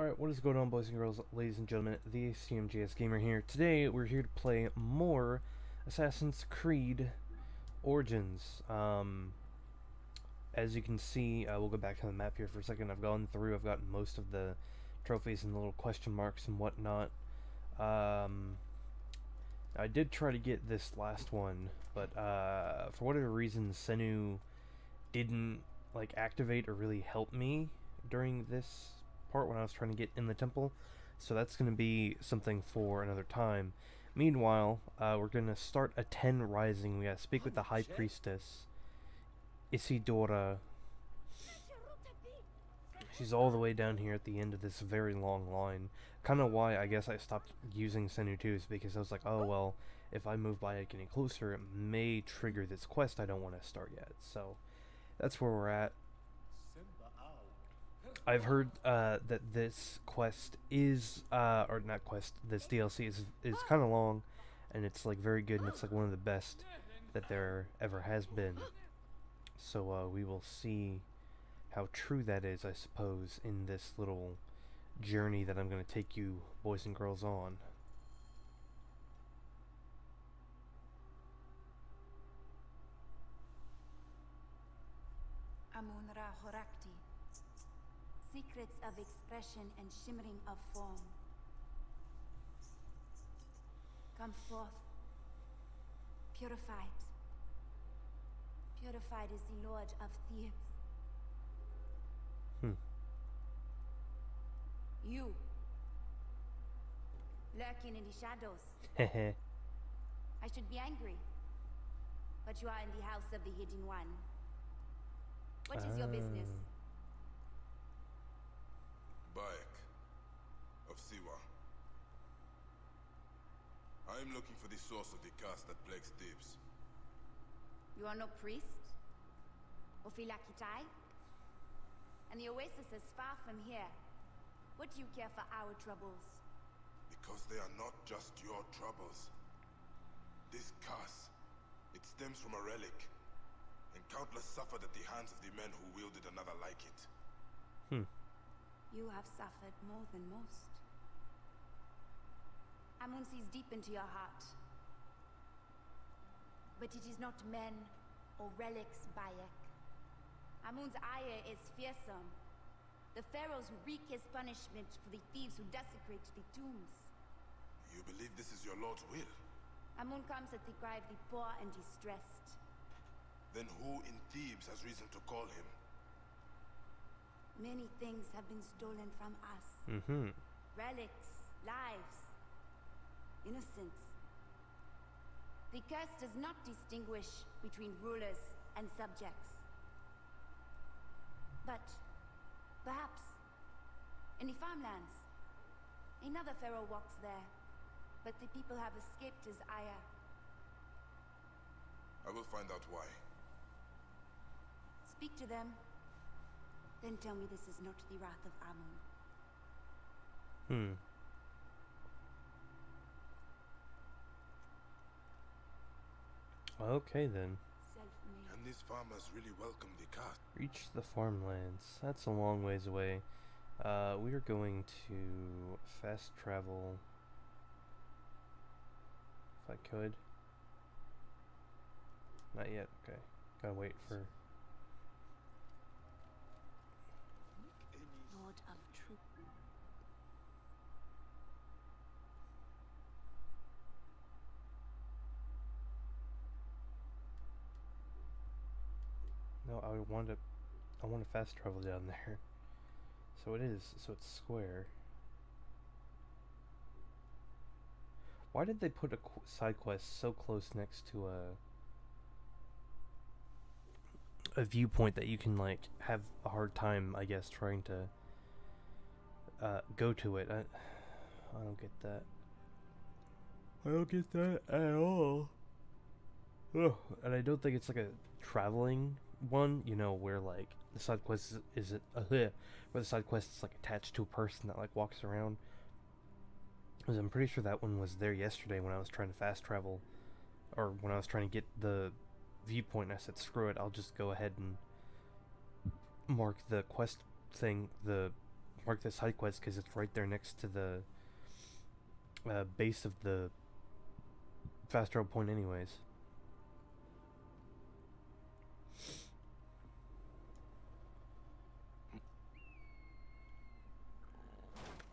Alright, what is going on boys and girls, ladies and gentlemen, the CMJS Gamer here. Today we're here to play more Assassin's Creed Origins. Um, as you can see, uh, we'll go back to the map here for a second. I've gone through, I've gotten most of the trophies and the little question marks and whatnot. Um, I did try to get this last one, but uh, for whatever reason, Senu didn't like activate or really help me during this part when I was trying to get in the temple. So that's going to be something for another time. Meanwhile, uh, we're going to start Aten rising. We got to speak with the High Priestess, Isidora. She's all the way down here at the end of this very long line. Kind of why I guess I stopped using Senu 2 is because I was like, oh well, if I move by it any closer, it may trigger this quest I don't want to start yet. So that's where we're at. I've heard uh, that this quest is, uh, or not quest, this DLC is is kind of long, and it's like very good, and it's like one of the best that there ever has been. So uh, we will see how true that is, I suppose, in this little journey that I'm going to take you boys and girls on. Secrets of expression and shimmering of form. Come forth. Purified. Purified is the Lord of Thebes. Hmm. You. Lurking in the shadows. Hehe. I should be angry. But you are in the house of the Hidden One. What is your business? Bayek of Siwa. I am looking for the source of the curse that plagues Thebes. You are no priest? Ophilakitai? And the oasis is far from here. What do you care for our troubles? Because they are not just your troubles. This curse, it stems from a relic. And countless suffered at the hands of the men who wielded another like it. Hmm. You have suffered more than most. Amun sees deep into your heart. But it is not men or relics, Bayek. Amun's ire is fearsome. The pharaohs wreak his punishment for the thieves who desecrate the tombs. You believe this is your lord's will? Amun comes at the cry of the poor and distressed. Then who in Thebes has reason to call him? Many things have been stolen from us. Mm-hmm. Relics, lives, innocence. The curse does not distinguish between rulers and subjects. But, perhaps, in the farmlands, another pharaoh walks there, but the people have escaped his ire. I will find out why. Speak to them, then tell me this is not the wrath of Amun. Hmm. Okay then. Self-made. Can these farmers really welcome the curse? Reach the farmlands. That's a long ways away. Uh, we are going to fast travel. If I could. Not yet. Okay. Gotta wait for. Lord of Truth. No, I want to. I want to fast travel down there. So it is. So it's square. Why did they put a qu side quest so close next to a a viewpoint that you can like have a hard time, I guess, trying to uh, go to it? I I don't get that. I don't get that at all. Ugh. And I don't think it's like a traveling one, you know, where like the side quest is, is it uh, where the side quest is like attached to a person that like walks around. Because I'm pretty sure that one was there yesterday when I was trying to fast travel, or when I was trying to get the viewpoint. And I said, screw it, I'll just go ahead and mark the quest thing, the mark this side quest because it's right there next to the uh, base of the fast travel point anyways.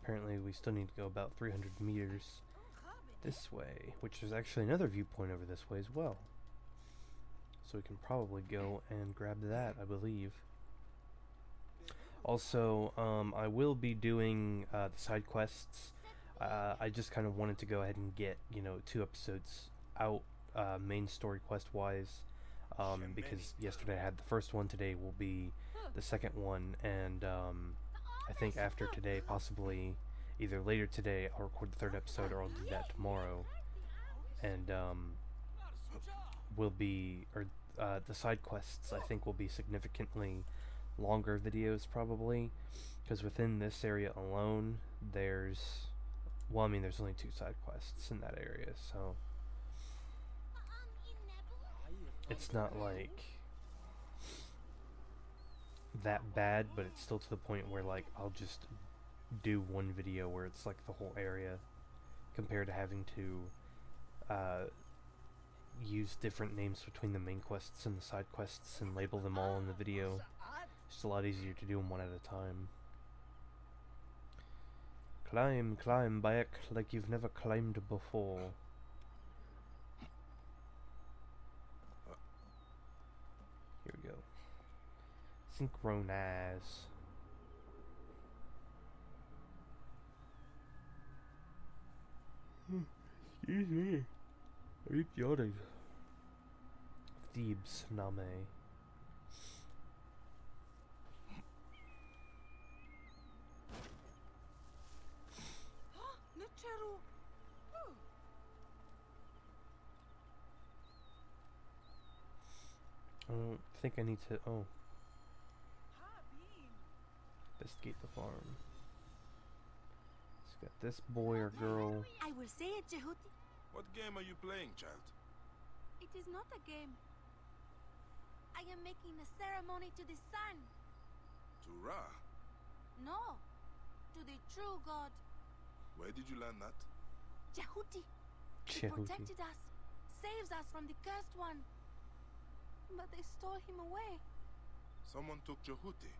Apparently we still need to go about 300 meters this way, which is actually another viewpoint over this way as well. So we can probably go and grab that, I believe. Also, um, I will be doing uh, the side quests. Uh, I just kind of wanted to go ahead and get, you know, two episodes out, uh, main story quest wise, um, because yesterday I had the first one, today will be the second one, and um, I think after today, possibly either later today, I'll record the third episode or I'll do that tomorrow. And um, will be, or uh, the side quests I think will be significantly longer videos probably, because within this area alone, there's, well, I mean, there's only two side quests in that area, so it's not like that bad, but it's still to the point where like I'll just do one video where it's like the whole area compared to having to uh, use different names between the main quests and the side quests and label them all in the video. It's a lot easier to do them one at a time. Climb, climb, back like you've never climbed before. Here we go. Synchronize. Hmm, excuse me. I keep yawning. Thebes, Name. I don't think I need to. Oh. Investigate the farm. It's got this boy or girl. I will say it, Jehuti. What game are you playing, child? It is not a game. I am making a ceremony to the sun. To Ra? No, to the true God, Where did you learn that? Jehuti. He protected us, saves us from the cursed one. But they stole him away. Someone took Jehuti.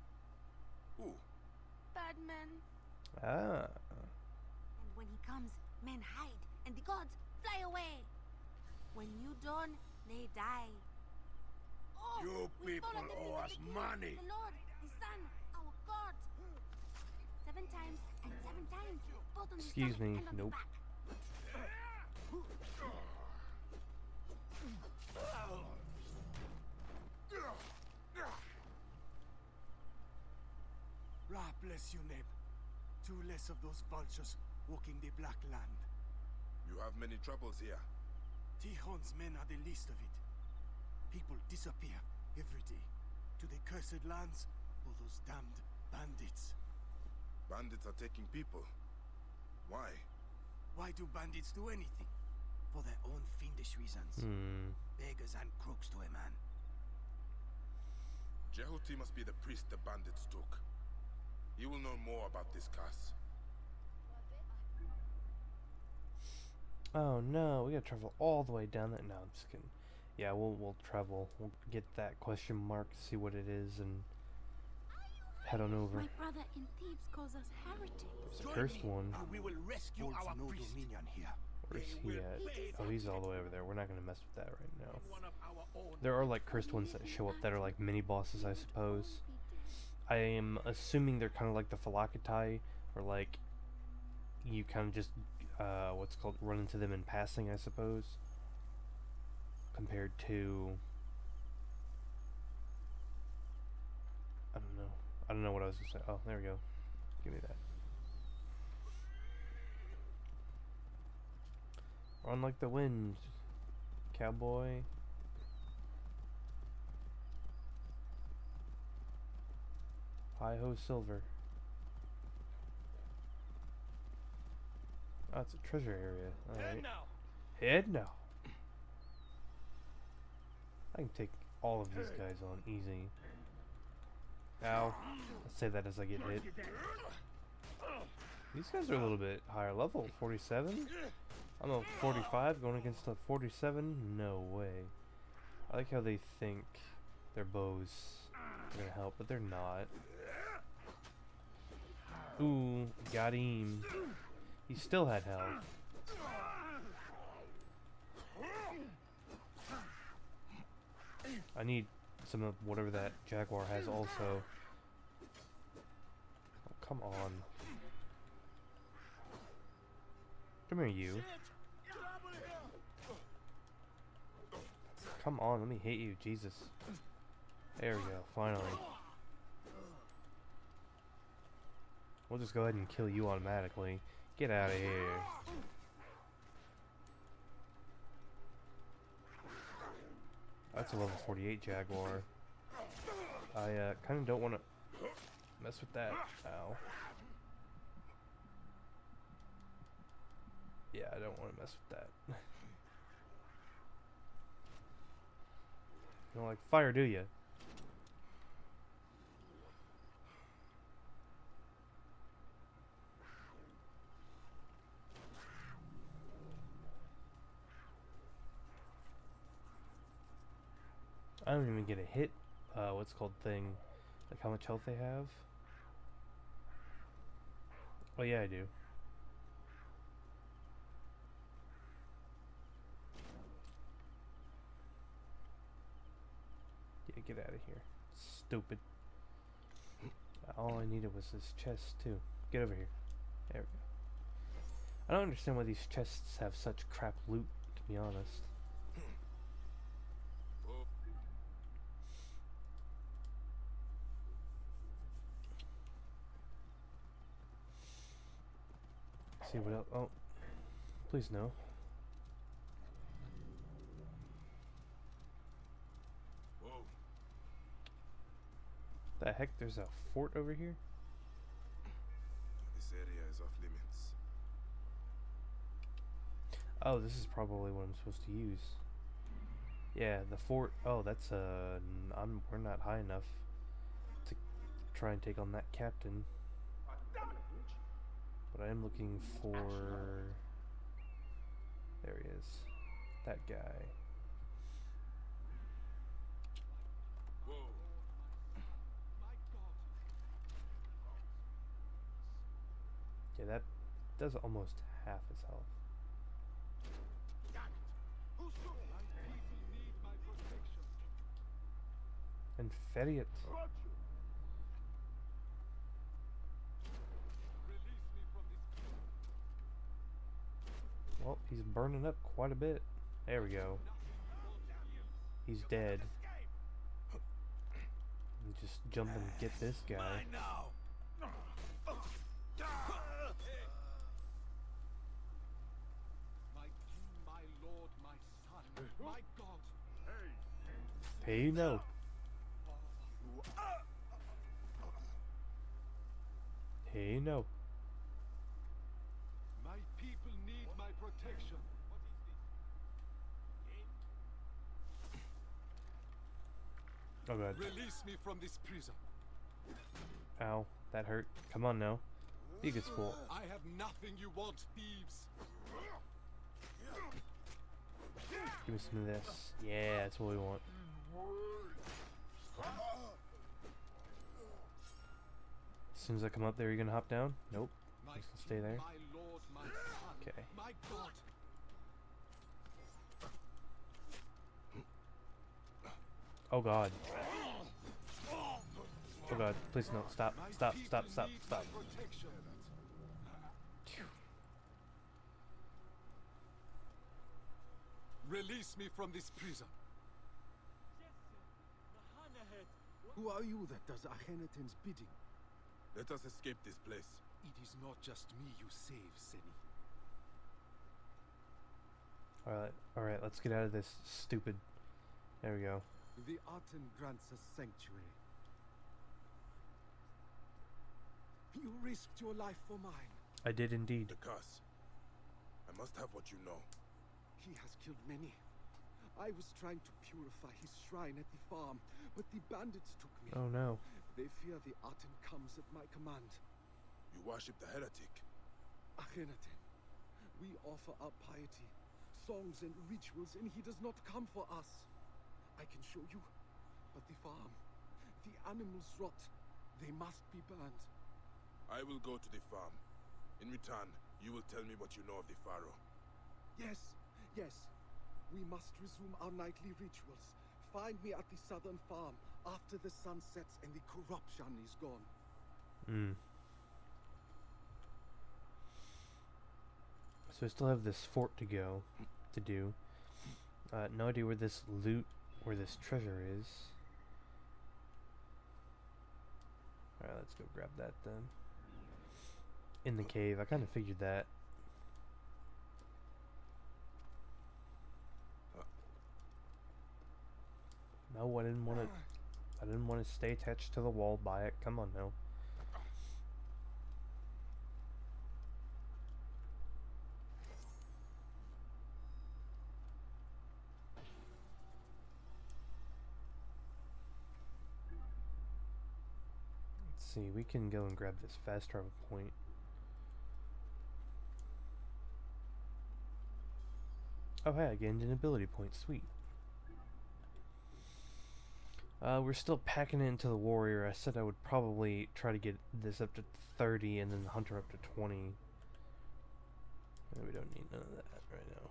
Who? Bad men. Ah. And when he comes, men hide, and the gods fly away. When you dawn, they die. Oh, You people owe us the king, money. The Lord, the Son, our God. Seven times and seven times, both on Excuse stomach me, and on nope. the back. Ra bless you, Neb. Two less of those vultures walking the Black Land. You have many troubles here. Tihon's men are the least of it. People disappear every day. To the cursed lands, or those damned bandits. Bandits are taking people. Why? Why do bandits do anything? For their own fiendish reasons. Hmm. Beggars and crooks to a man. Jehuti must be the priest the bandits took. He will know more about this curse. Oh no, we gotta travel all the way down that. No, I'm just kidding. Yeah, we'll we'll travel. We'll get that question mark, see what it is, and head on over. My brother in Thebes calls us heretics. There's a cursed one. and we will rescue Holds our no priest. dominion here. Where's he at? Oh, he's all the way over there. We're not gonna mess with that right now. There are like cursed ones that show up that are like mini bosses, I suppose. I am assuming they're kind of like the Phylakitai, or like you kind of just uh, what's called run into them in passing, I suppose. Compared to I don't know. I don't know what I was gonna say. Oh, there we go. Give me that. Run like the wind, cowboy. Hi ho silver. Oh, it's a treasure area. Alright. Head now. I can take all of these guys on easy. Ow. I'll say that as I get hit. These guys are a little bit higher level. 47? I'm a 45 going against a 47? No way. I like how they think their bows are gonna help, but they're not. Ooh, got him. He still had health. I need some of whatever that Jaguar has also. Oh, come on. Come here, you. Come on, let me hit you, Jesus. There we go, finally. We'll just go ahead and kill you automatically. Get out of here. That's a level 48 Jaguar. I uh, kind of don't want to mess with that. Ow. Yeah, I don't want to mess with that. you don't like fire, do you? I don't even get a hit, uh, what's called thing, like how much health they have. Oh yeah, I do. Yeah, get out of here. Stupid. All I needed was this chest, too. Get over here. There we go. I don't understand why these chests have such crap loot, to be honest. See what else. Oh, please no. Whoa. The heck? There's a fort over here? This area is off limits. Oh, this is probably what I'm supposed to use. Yeah, the fort. Oh, that's uh, n- I'm. We're not high enough to try and take on that captain. But I am looking for. There he is. That guy. Yeah, that does almost half his health. And Feriot. Well, he's burning up quite a bit. There we go. He's dead. And just jump and get this guy. Pay no. Hey no. My people need my protection. Oh god. Release me from this prison. Ow. That hurt. Come on now. Be a good sport. I have nothing you want, thieves. Give me some of this. Yeah, that's what we want. As soon as I come up there, you gonna hop down? Nope. My Just stay there. Lord, Okay. my god. Oh god. Oh god. Please no. Stop. Stop. Stop. Stop. Stop. Release me from this prison. Who are you that does Akhenaten's bidding? Let us escape this place. It is not just me you save, Seni. Alright. Alright. Let's get out of this stupid. There we go. The Aten grants us sanctuary. You risked your life for mine. I did indeed. The curse. I must have what you know. He has killed many. I was trying to purify his shrine at the farm, but the bandits took me. Oh no. They fear the Aten comes at my command. You worship the heretic. Akhenaten, we offer our piety, songs and rituals, and he does not come for us. I can show you, but the farm, the animals rot. They must be burned. I will go to the farm. In return, you will tell me what you know of the Pharaoh. Yes, yes. We must resume our nightly rituals. Find me at the southern farm after the sun sets and the corruption is gone. Mm. So I still have this fort to go, to do. Uh, no idea where this loot, where this treasure is. Alright, let's go grab that then. In the cave, I kind of figured that. No, I didn't want to. I didn't want to stay attached to the wall by it. Come on now. Let's see, we can go and grab this fast travel point. Oh hey, I gained an ability point, sweet. Uh, we're still packing it into the warrior. I said I would probably try to get this up to 30 and then the hunter up to 20. we don't need none of that right now.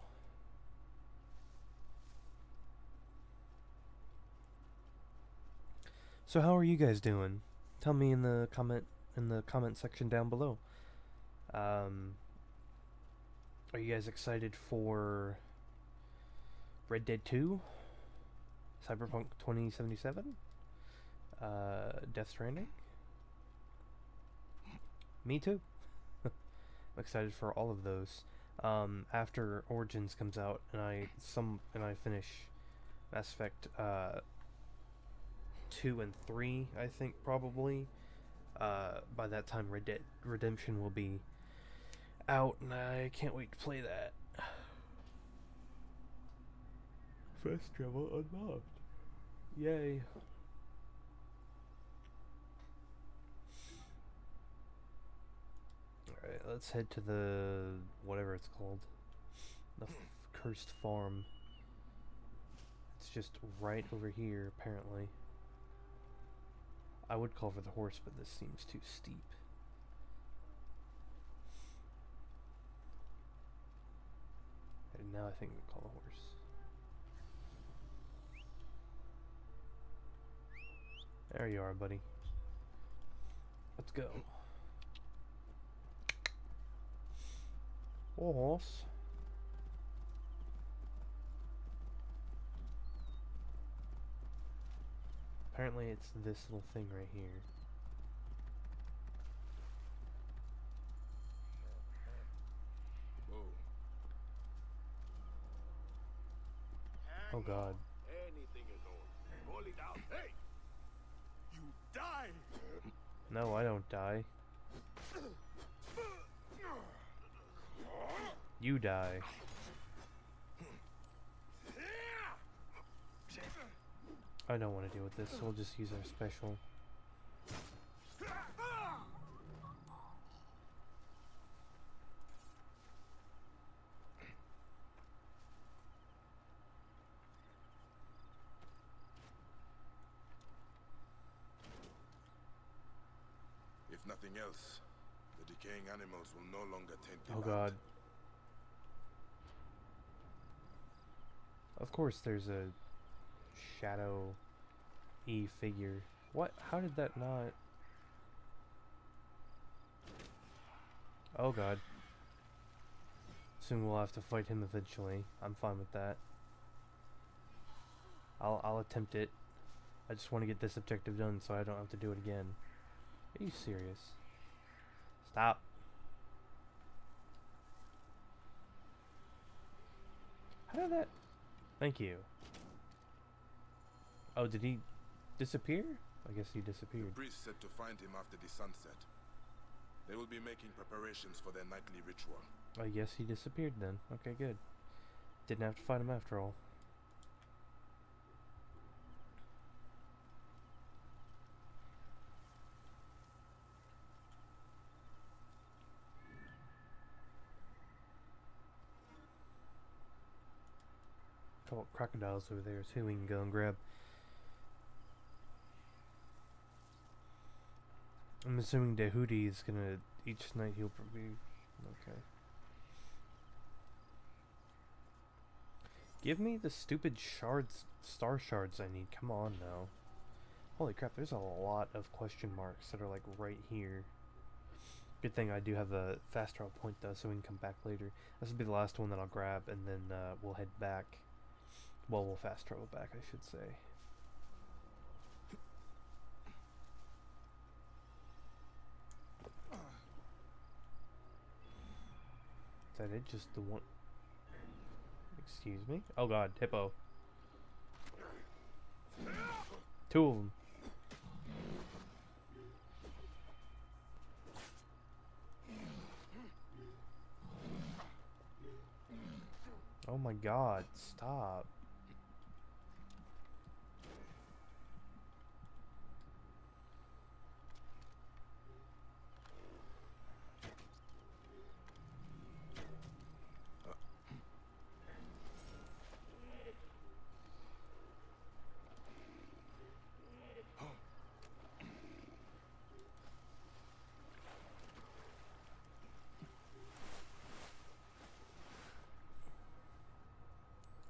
So how are you guys doing? Tell me in the comment in the comment section down below. Um, are you guys excited for Red Dead 2? Cyberpunk 2077? Uh, Death Stranding? Me too. I'm excited for all of those. Um, after Origins comes out and I some and I finish Mass Effect uh, two and three, I think probably. Uh, by that time, Red Dead Redemption will be out, and I can't wait to play that. Fast travel unlocked. Yay. Alright, let's head to the whatever it's called. The cursed farm. It's just right over here, apparently. I would call for the horse, but this seems too steep. And now I think we call a horse. There you are, buddy. Let's go. Horse. Apparently it's this little thing right here. Whoa. Oh god. Anything is on. Hold it down. Hey! You die! No, I don't die. You die. I don't want to deal with this, so we'll just use our special. If nothing else, the decaying animals will no longer taint the Oh god. Of course there's a shadow E figure. What? How did that not? Oh god. Soon we'll have to fight him eventually. I'm fine with that. I'll I'll attempt it. I just want to get this objective done so I don't have to do it again. Are you serious? Stop. How did that? Thank you. Oh, did he disappear? I guess he disappeared. The priest said to find him after the sunset. They will be making preparations for their nightly ritual. I guess he disappeared then. Okay, good. Didn't have to find him after all. Caught crocodiles over there too we can go and grab. I'm assuming Jehuti is gonna each night he'll probably okay. Give me the stupid shards, star shards I need. Come on now. Holy crap, there's a lot of question marks that are like right here. Good thing I do have a fast travel point though, so we can come back later. This will be the last one that I'll grab, and then uh, we'll head back. Well, we'll fast travel back, I should say. That it? Just the one? Excuse me? Oh god, hippo. Two of them. Oh my god, stop.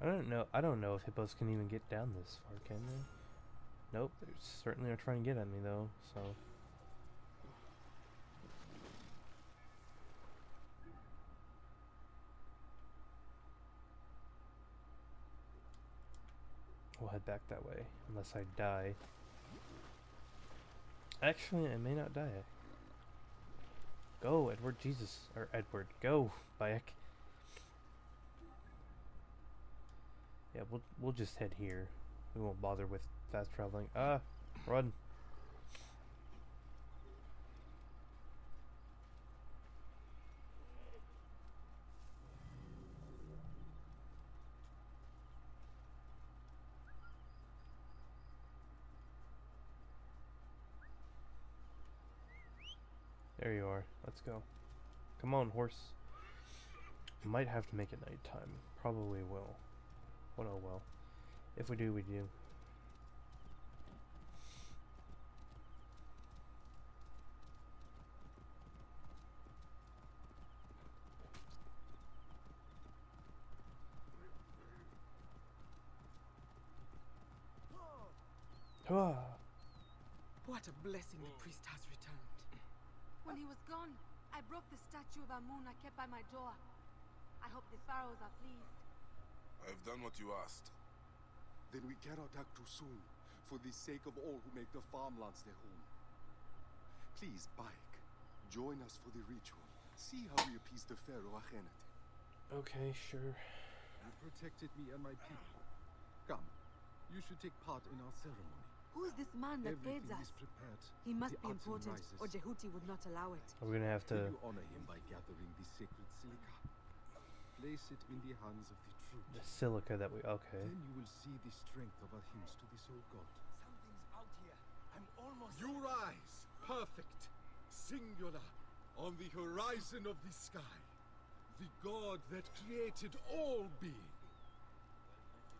I don't know. I don't know if hippos can even get down this far, can they? Nope. They certainly are trying to get at me though. So. We'll head back that way, unless I die. Actually, I may not die. Go, Edward, Jesus, or Edward, go, Bayek. Yeah, we'll we'll just head here. We won't bother with fast traveling. Ah, run. There you are. Let's go. Come on, horse. Might have to make it nighttime. Probably will. What oh well. If we do, we do. What a blessing the priest has returned. When he was gone, I broke the statue of Amun I kept by my door. I hope the pharaohs are pleased. I've done what you asked. Then we cannot act too soon, for the sake of all who make the farmlands their home. Please, Bayek, join us for the ritual. See how we appease the pharaoh Akhenaten. Okay, sure. You protected me and my people. Come, you should take part in our ceremony. Who is this man that Everything feeds is us? prepared. He must The be important, rises. or Jehuti would not allow it. We're gonna have Then to. you honor him by gathering the sacred silica. Place it in the hands of the troops. The silica that we. Okay. Then you will see the strength of our hymns to this old god. Something's out here. I'm almost. You rise, perfect, singular, on the horizon of the sky. The god that created all being.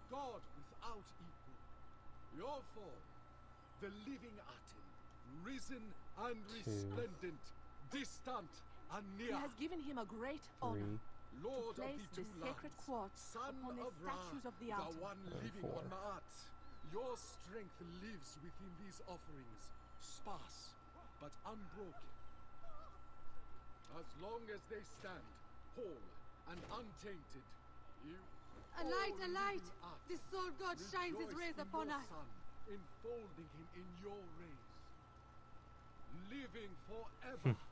God without equal. Your form, the living Aten, risen and resplendent, distant and near. He has given him a great Three. honor. Lord to place the the two sacred lands, quartz son upon the of Ra, statues of the the Aten. one living four. on Ma'at. Your strength lives within these offerings, sparse but unbroken. As long as they stand, whole and untainted, you. A light, a light! living Aten, The soul god shines his rays upon us. Son, enfolding him in your rays, living forever. Hmm.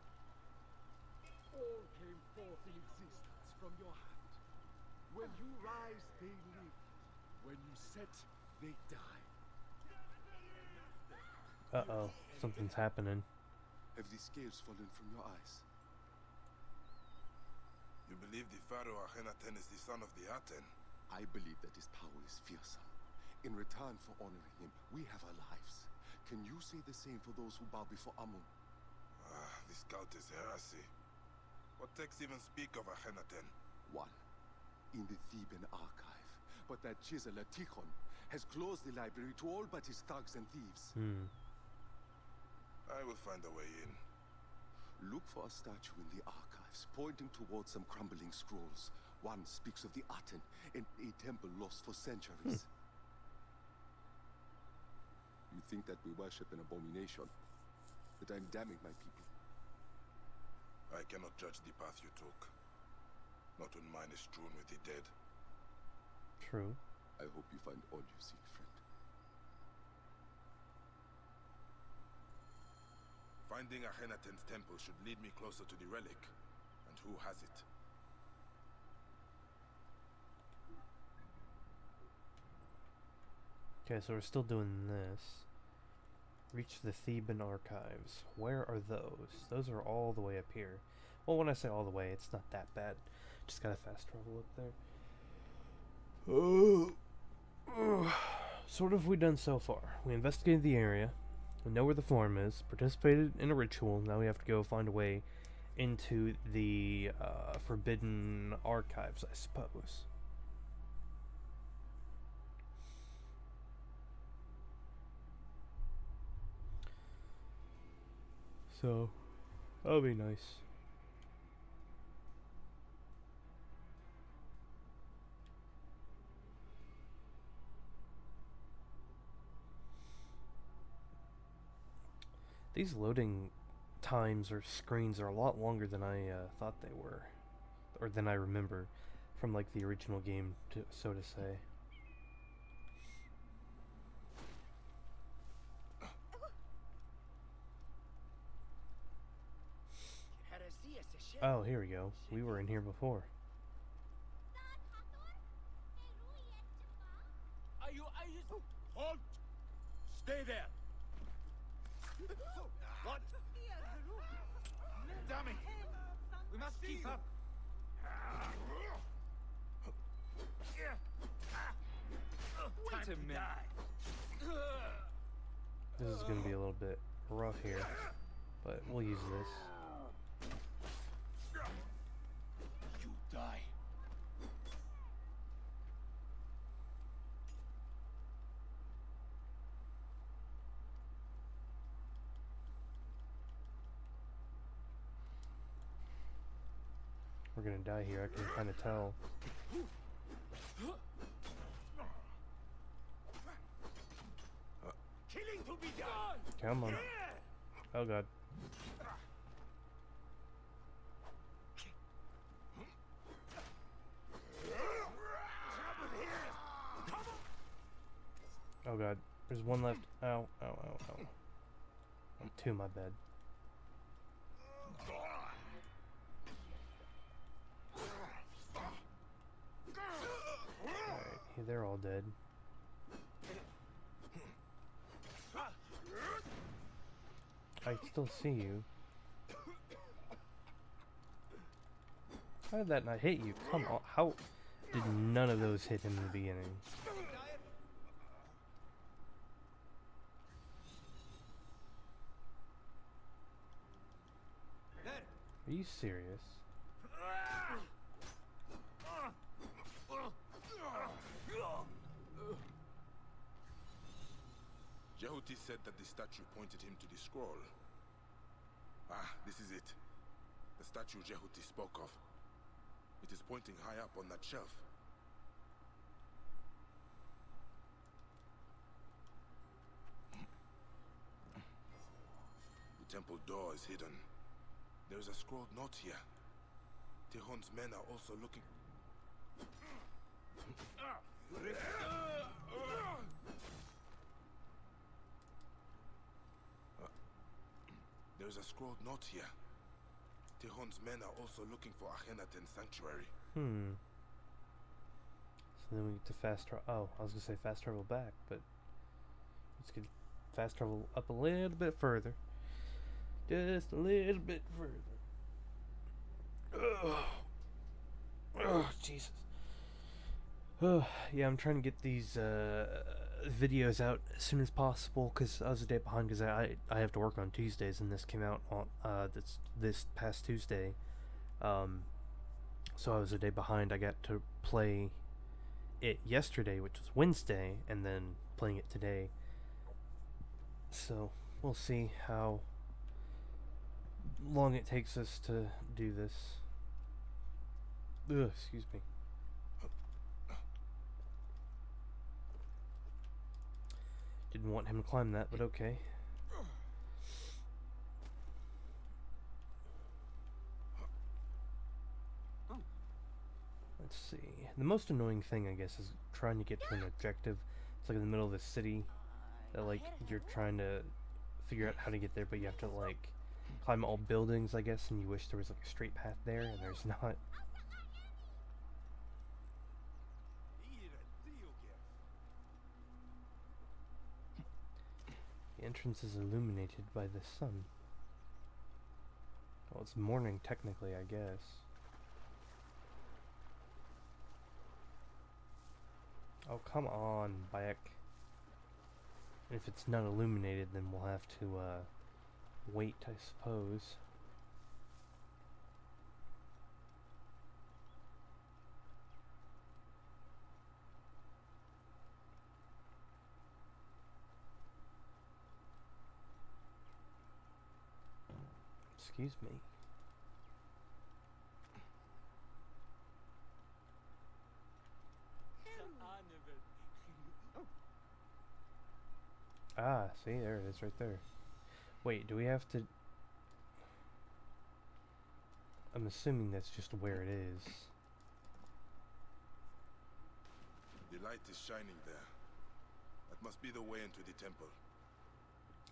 All came forth in existence from your hand. When you rise, they live. When you set, they die. Uh oh. Something's happening. Have the scales fallen from your eyes? You believe the Pharaoh Akhenaten is the son of the Aten? I believe that his power is fearsome. In return for honoring him, we have our lives. Can you say the same for those who bow before Amun? Ah, this cult is heresy. What texts even speak of Akhenaten? One. In the Theban archive, But that chiseler Tihon has closed the library to all but his thugs and thieves. Hmm. I will find a way in. Look for a statue in the archives, pointing towards some crumbling scrolls. One speaks of the Aten, and a temple lost for centuries. you think that we worship an abomination? That I'm damning my people. I cannot judge the path you took. Not when mine is strewn with the dead. True. I hope you find all you seek, friend. Finding Akhenaten's temple should lead me closer to the relic. And who has it? Okay, so we're still doing this. Reach the Theban archives. Where are those? Those are all the way up here. Well, when I say all the way, it's not that bad. Just gotta fast travel up there. Oh. so what have we done so far? We investigated the area. We know where the farm is. Participated in a ritual. Now we have to go find a way into the uh, forbidden archives, I suppose. So, that'll be nice. These loading times or screens are a lot longer than I uh, thought they were, or than I remember from like the original game, to, so to say. Oh, here we go. We were in here before. Are you, are you... Halt! Stay there! What? Damn it! We must keep up! Wait a minute! This is going to be a little bit rough here, but we'll use this. You die! We're gonna die here, I can kind of tell. Killing to be done! Come on. Oh god. Oh god. There's one left. Ow, ow, ow, ow. Oh, two, my bad. Alright, they're all dead. I still see you. How did that not hit you? Come on. How did none of those hit him in the beginning? Are you serious? Said that the statue pointed him to the scroll. Ah, this is it. The statue Jehuti spoke of. It is pointing high up on that shelf. The temple door is hidden. There is a scrolled note here. Tihon's men are also looking... There is a scrolled note here. Tihon's men are also looking for Akhenaten Sanctuary. Hmm. So then we get to fast travel. Oh, I was gonna say fast travel back, but let's get fast travel up a little bit further. Just a little bit further. Oh, oh Jesus. Oh, yeah, I'm trying to get these uh, videos out as soon as possible because I was a day behind because I I have to work on Tuesdays and this came out on uh this this past Tuesday. Um, so I was a day behind. I got to play it yesterday, which was Wednesday, and then playing it today. So we'll see how long it takes us to do this. Ugh, excuse me. Didn't want him to climb that, but okay. Let's see. The most annoying thing, I guess, is trying to get to an objective. It's like in the middle of the city. That, like, you're trying to figure out how to get there, but you have to, like, climb all buildings, I guess, and you wish there was, like, a straight path there, and there's not. The entrance is illuminated by the sun. Well, it's morning, technically, I guess. Oh, come on, Bayek. If it's not illuminated, then we'll have to, uh, wait, I suppose. Excuse me. Ah, see, there it is right there. Wait, do we have to... I'm assuming that's just where it is. The light is shining there. That must be the way into the temple.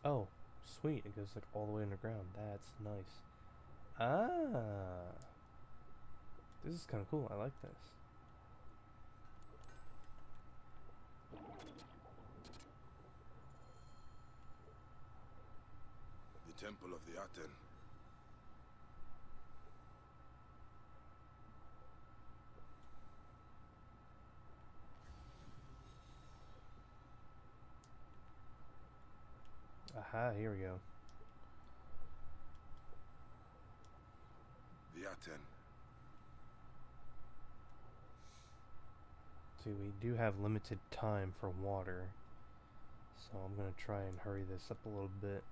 Oh, sweet. It goes like all the way underground. That's nice. Ah. This is kind of cool. I like this. The temple of the Aten. Aha, here we go. The Aten. See, we do have limited time for water. So I'm going to try and hurry this up a little bit.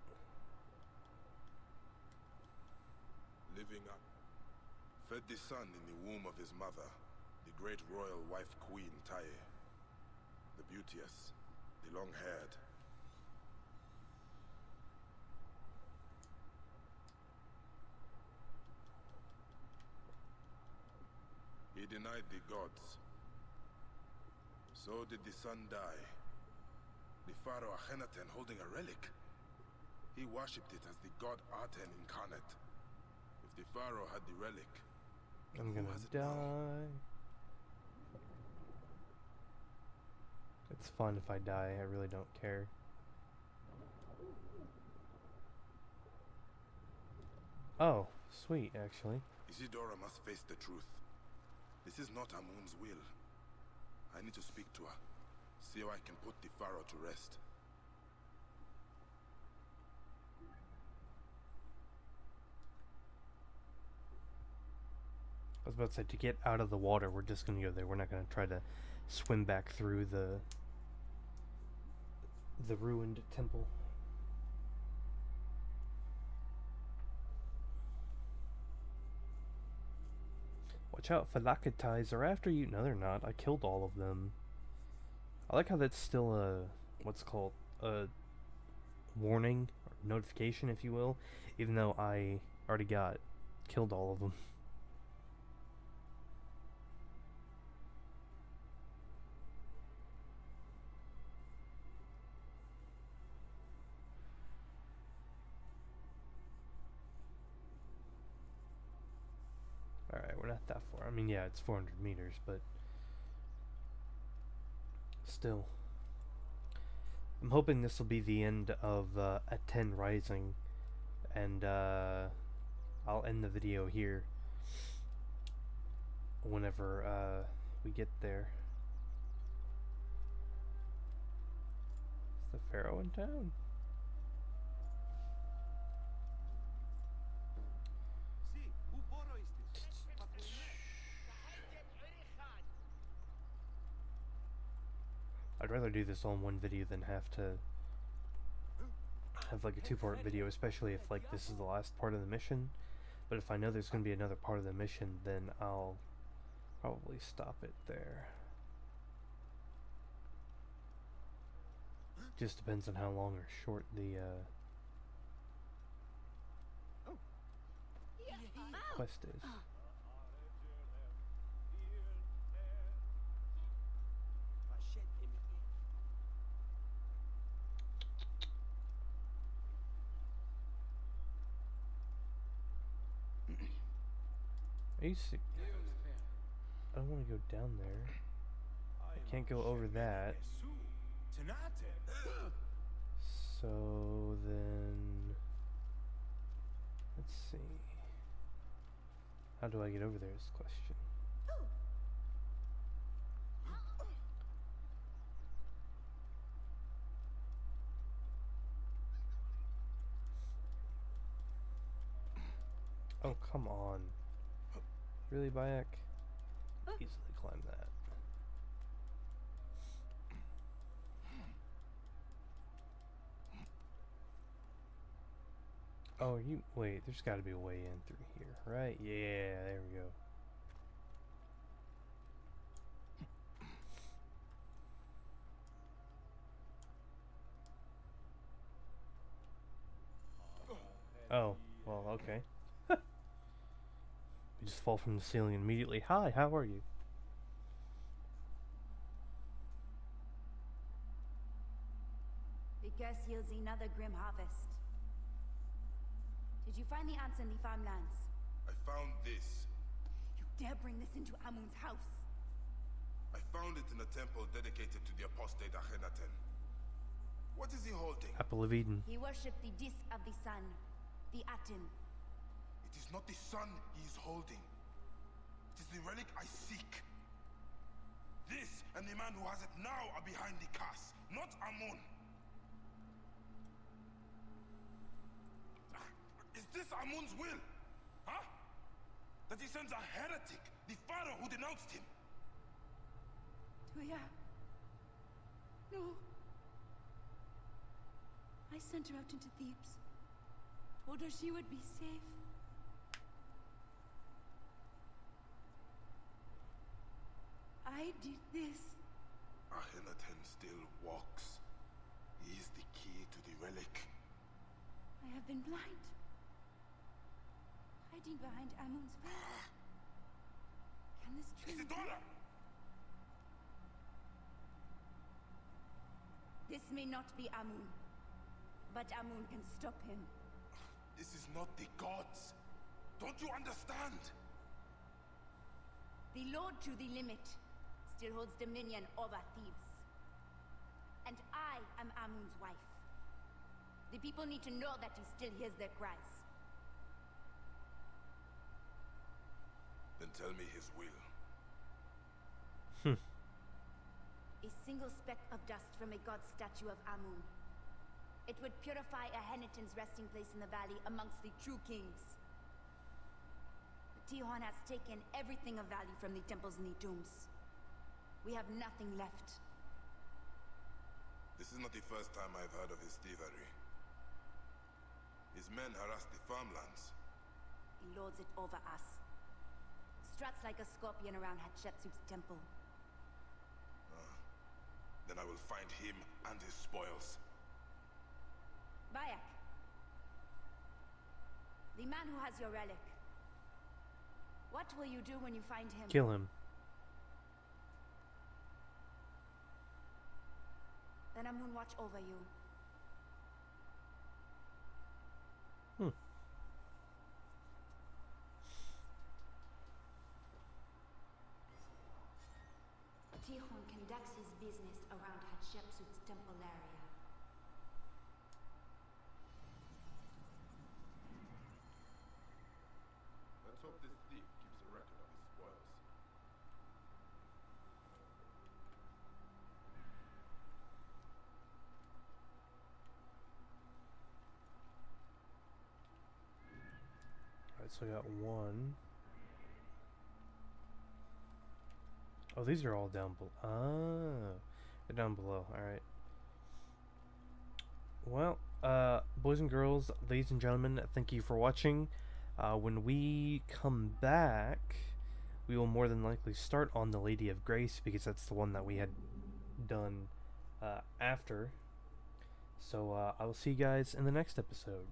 living up, fed the son in the womb of his mother, the great royal wife queen Tiye, the beauteous, the long-haired. He denied the gods. So did the sun die. The pharaoh Akhenaten holding a relic. He worshipped it as the god Aten incarnate. If the pharaoh had the relic, I'm Who gonna has it now? die. It's fun if I die, I really don't care. Oh, sweet, actually. Isidora must face the truth. This is not Amun's will. I need to speak to her. See how I can put the pharaoh to rest. I was about to say, to get out of the water, we're just gonna go there. We're not gonna try to swim back through the the ruined temple. Watch out, Phylakitai are after you. No, they're not. I killed all of them. I like how that's still a what's called a warning or notification, if you will, even though I already got killed all of them. Alright, we're not that far. I mean, yeah, it's 400 meters, but still. I'm hoping this will be the end of uh, Aten Rising, and uh, I'll end the video here whenever uh, we get there. Is the Pharaoh in town? Rather do this all in one video than have to have like a two-part video, especially if like this is the last part of the mission. But if I know there's going to be another part of the mission, then I'll probably stop it there. Just depends on how long or short the uh, quest is. Se- I don't want to go down there. I can't go over that. So then, let's see. How do I get over there is the question. Oh, come on. Really, Bayek? Easily climb that. Oh, you wait. There's got to be a way in through here, right? Yeah, there we go. Oh, well, okay. We just fall from the ceiling immediately. Hi, how are you? The curse yields another grim harvest. Did you find the answer in the farmlands? I found this. You dare bring this into Amun's house? I found it in a temple dedicated to the apostate Akhenaten. What is he holding? Apple of Eden. He worshipped the disc of the sun, the Aten. It is not the sun he is holding. It is the relic I seek. This and the man who has it now are behind the curse, not Amun. Ah, is this Amun's will? Huh? That he sends a heretic, the pharaoh who denounced him? Tuya. No. I sent her out into Thebes. Told her she would be safe. I did this. Akhenaten still walks. He is the key to the relic. I have been blind. Hiding behind Amun's veil. Can this be? Isidora! This may not be Amun. But Amun can stop him. This is not the gods. Don't you understand? The Lord to the limit still holds dominion over Thebes. And I am Amun's wife. The people need to know that he still hears their cries. Then tell me his will. A single speck of dust from a god statue of Amun. It would purify Akhenaten's resting place in the valley amongst the true kings. Tihon has taken everything of value from the temples and the tombs. We have nothing left. This is not the first time I've heard of his thievery. His men harass the farmlands. He lords it over us. Struts like a scorpion around Hatshepsut's temple. Ah, then I will find him and his spoils. Bayek. The man who has your relic. What will you do when you find him? Kill him. Then Amun watch over you. Hmm. Tihon conducts his business around Hatshepsut's temple area. Let's hope this thief keeps a record of his spoils. Alright, so I got one. Oh, these are all down below. Ah. down below. All right. Well, uh, boys and girls, ladies and gentlemen, thank you for watching. Uh, when we come back, we will more than likely start on the Lady of Grace because that's the one that we had done uh, after. So uh, I will see you guys in the next episode.